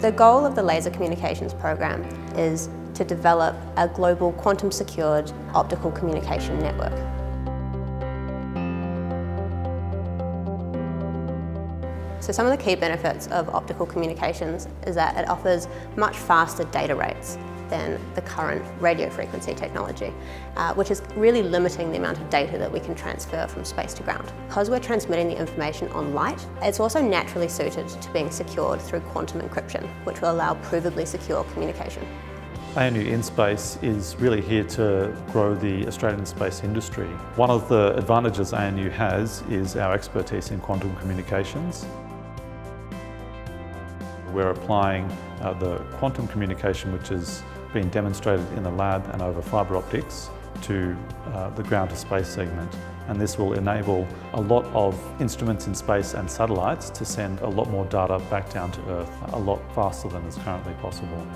The goal of the Laser Communications Program is to develop a global quantum secured optical communication network. So some of the key benefits of optical communications is that it offers much faster data rates than the current radio frequency technology, uh, which is really limiting the amount of data that we can transfer from space to ground. Because we're transmitting the information on light, it's also naturally suited to being secured through quantum encryption, which will allow provably secure communication. ANU InSpace is really here to grow the Australian space industry. One of the advantages ANU has is our expertise in quantum communications. We're applying uh, the quantum communication which has been demonstrated in the lab and over fibre optics to uh, the ground to space segment and this will enable a lot of instruments in space and satellites to send a lot more data back down to Earth a lot faster than is currently possible.